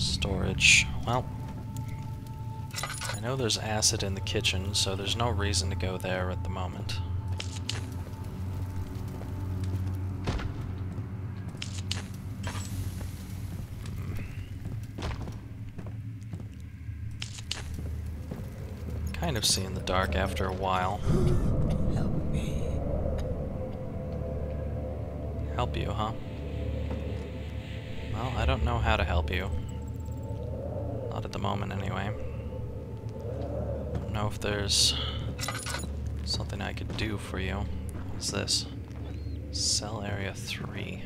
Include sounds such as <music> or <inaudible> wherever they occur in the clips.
Storage. Well, I know there's acid in the kitchen, so there's no reason to go there at the moment. Hmm. Kind of see in the dark after a while. Help me. Help you, huh? Well, I don't know how to help you. Not at the moment, anyway. Don't know if there's something I could do for you. What's this? Cell area 3.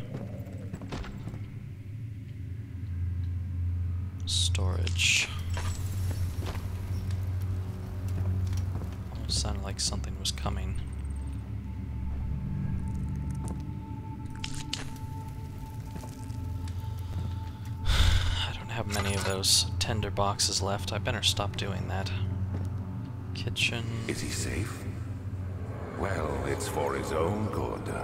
Storage. Almost sounded like something was coming. Have many of those tinder boxes left. I better stop doing that. Kitchen, Is he safe? Well, it's for his own good.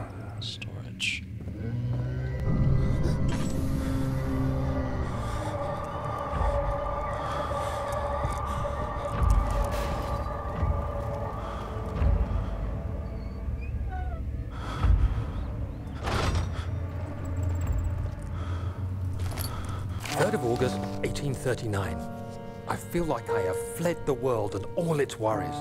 1839. I feel like I have fled the world and all its worries.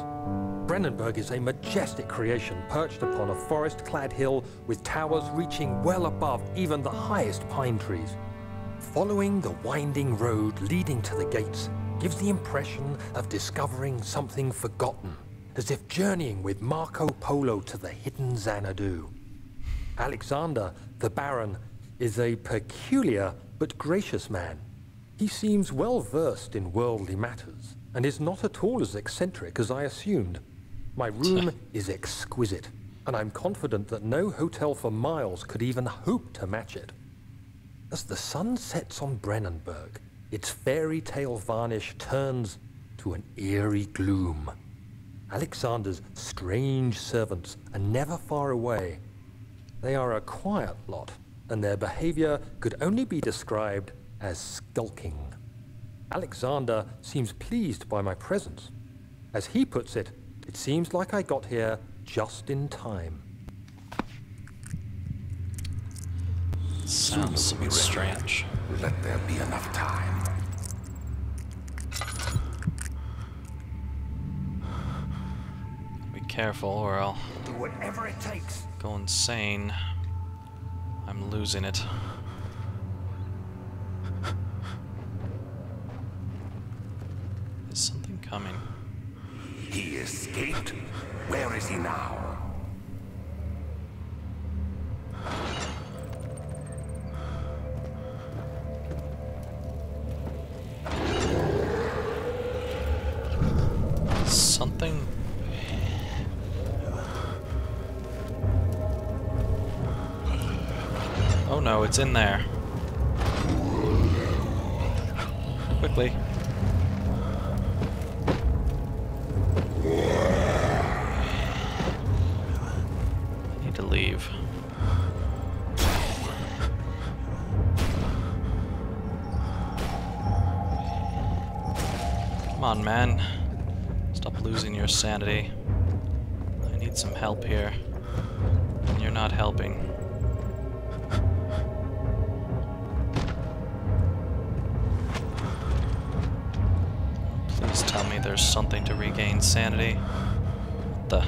Brennenburg is a majestic creation perched upon a forest-clad hill with towers reaching well above even the highest pine trees. Following the winding road leading to the gates gives the impression of discovering something forgotten, as if journeying with Marco Polo to the hidden Xanadu. Alexander, the Baron, is a peculiar but gracious man. He seems well versed in worldly matters and is not at all as eccentric as I assumed. My <laughs> room is exquisite, and I'm confident that no hotel for miles could even hope to match it. As the sun sets on Brennenburg, its fairy tale varnish turns to an eerie gloom. Alexander's strange servants are never far away. They are a quiet lot, and their behavior could only be described as skulking. Alexander seems pleased by my presence. As he puts it, it seems like I got here just in time. Sounds we'll be strange. Let there be enough time. Be careful or I'll Do whatever it takes. go insane. I'm losing it. Is something coming? He escaped? Where is he now? Something. Oh no, it's in there. Quickly. On, man. Stop losing your sanity. I need some help here. And you're not helping. Please tell me there's something to regain sanity. What the?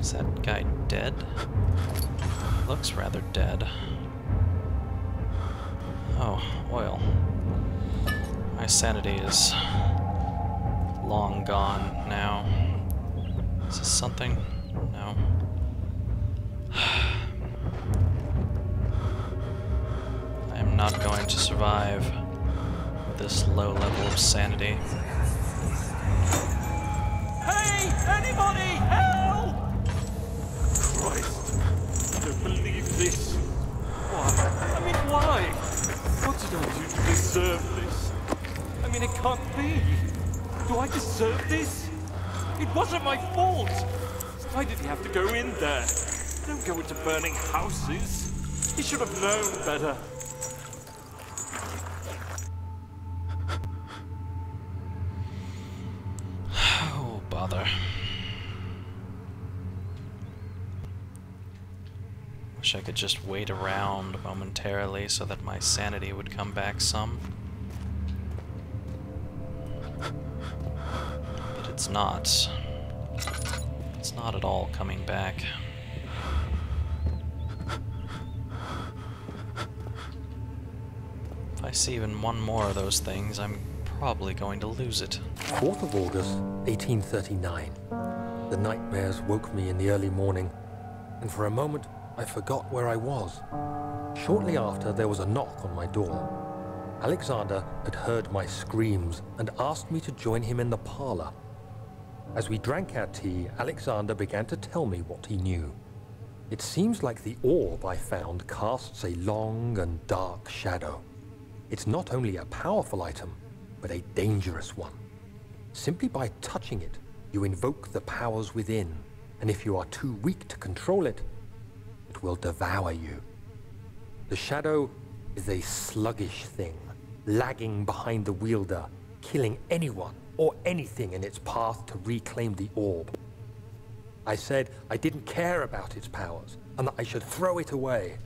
Is that guy dead? Looks rather dead. Oh, oil. My sanity is long gone now. Is this something? No. <sighs> I am not going to survive with this low level of sanity. Hey! Anybody! Help! Christ! I don't believe this. Why? I mean, why? What did I do to deserve this? mean, it can't be. Do I deserve this? It wasn't my fault. Why did he have to go in there? Don't go into burning houses. He should have known better. <sighs> oh, bother. Wish I could just wait around momentarily so that my sanity would come back some. It's not. It's not at all coming back. If I see even one more of those things, I'm probably going to lose it. 4th of August, 1839. The nightmares woke me in the early morning, and for a moment I forgot where I was. Shortly after, there was a knock on my door. Alexander had heard my screams and asked me to join him in the parlor. As we drank our tea, Alexander began to tell me what he knew. It seems like the orb I found casts a long and dark shadow. It's not only a powerful item, but a dangerous one. Simply by touching it, you invoke the powers within, and if you are too weak to control it, it will devour you. The shadow is a sluggish thing, lagging behind the wielder, killing anyone or anything in its path to reclaim the orb. I said I didn't care about its powers, and that I should throw it away.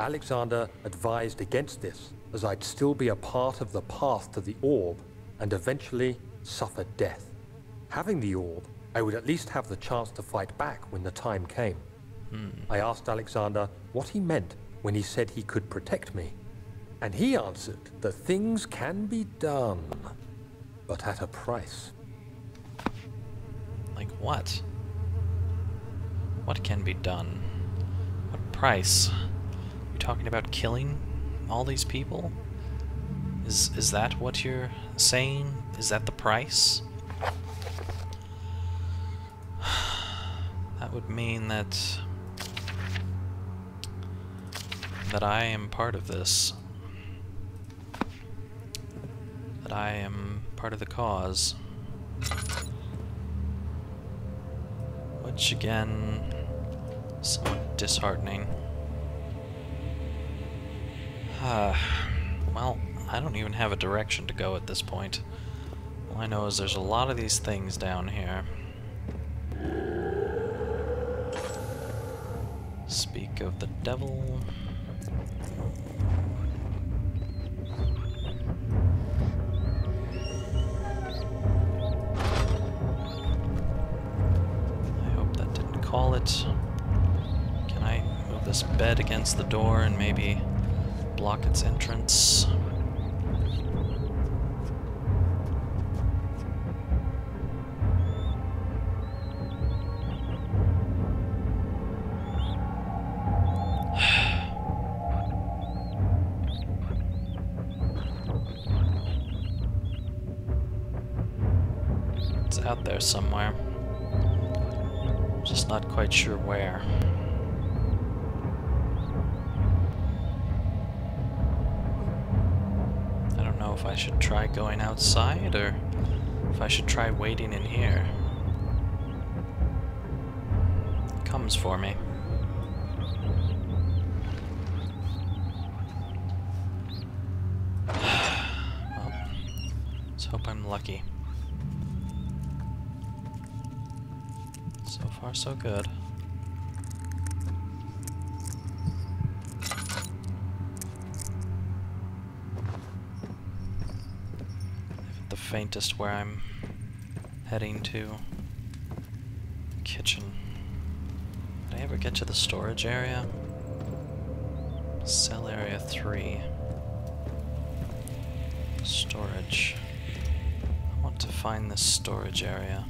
Alexander advised against this, as I'd still be a part of the path to the orb, and eventually suffer death. Having the orb, I would at least have the chance to fight back when the time came. Hmm. I asked Alexander what he meant when he said he could protect me, and he answered that things can be done, but at a price. Like what? What can be done? What price? You're talking about killing all these people? Is is that what you're saying? Is that the price? <sighs> That would mean that that I am part of this. That I am part of the cause. Which again, somewhat disheartening. Uh, <sighs> well, I don't even have a direction to go at this point. All I know is there's a lot of these things down here. Speak of the devil. It. Can I move this bed against the door and maybe block its entrance? <sighs> It's out there somewhere. Just not quite sure where. I don't know if I should try going outside or if I should try waiting in here. It comes for me. <sighs> let's hope I'm lucky. Far, so good. The faintest where I'm heading to. Kitchen. Did I ever get to the storage area? Cell area 3. Storage. I want to find this storage area.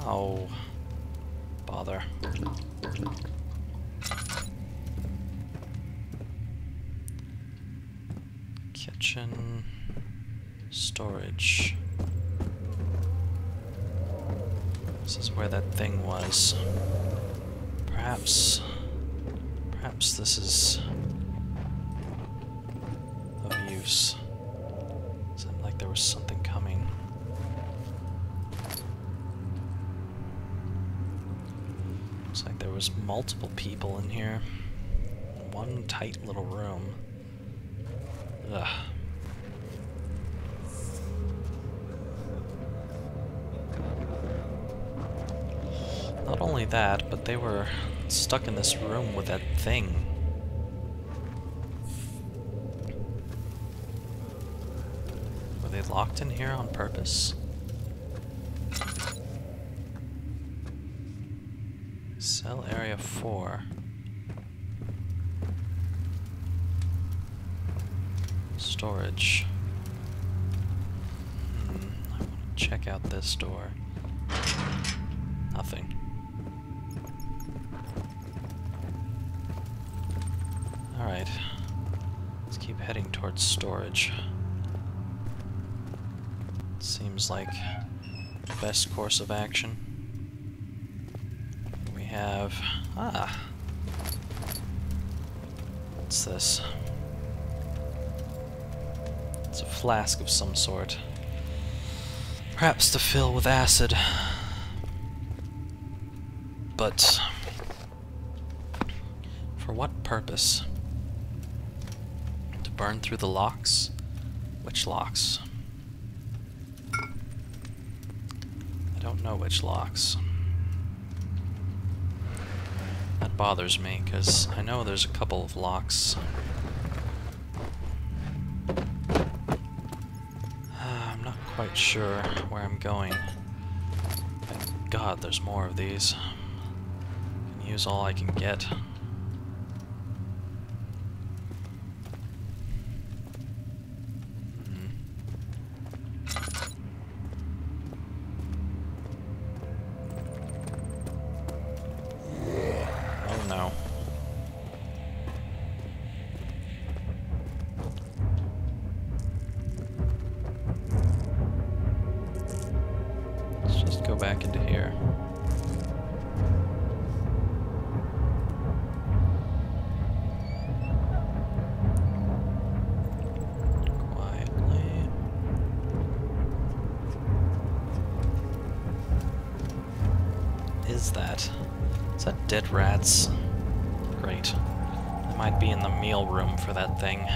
Oh, bother. Kitchen, storage. This is where that thing was. Perhaps, perhaps this is of use. Seemed like there was something coming. Looks like there was multiple people in here. One tight little room. Ugh. Not only that, but they were stuck in this room with that thing. Were they locked in here on purpose? Cell area 4. Storage. Hmm, I want to check out this door. Nothing. Alright. Let's keep heading towards storage. Seems like the best course of action. Have... Ah! What's this? It's a flask of some sort. Perhaps to fill with acid. But... For what purpose? To burn through the locks? Which locks? I don't know which locks. That bothers me, because I know there's a couple of locks. <sighs> I'm not quite sure where I'm going. Thank God there's more of these. I Can use all I can get. Back into here. Quietly. Is that? Is that dead rats? Great. I might be in the meal room for that thing.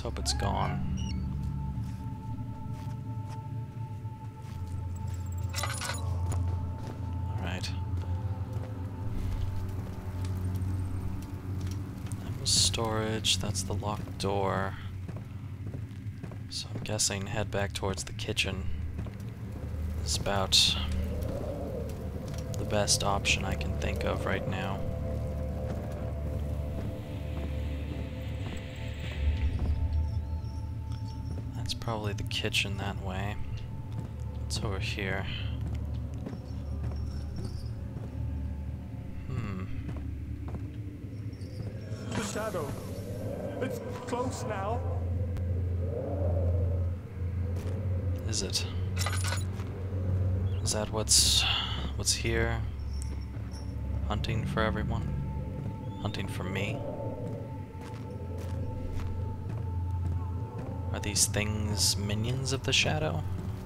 Let's hope it's gone. Alright. That was storage, that's the locked door. So I'm guessing head back towards the kitchen is about the best option I can think of right now. Probably the kitchen that way. It's over here. Hmm. The shadow. It's close now. Is it? Is that what's what's here? Hunting for everyone? Hunting for me? Are these things minions of the shadow?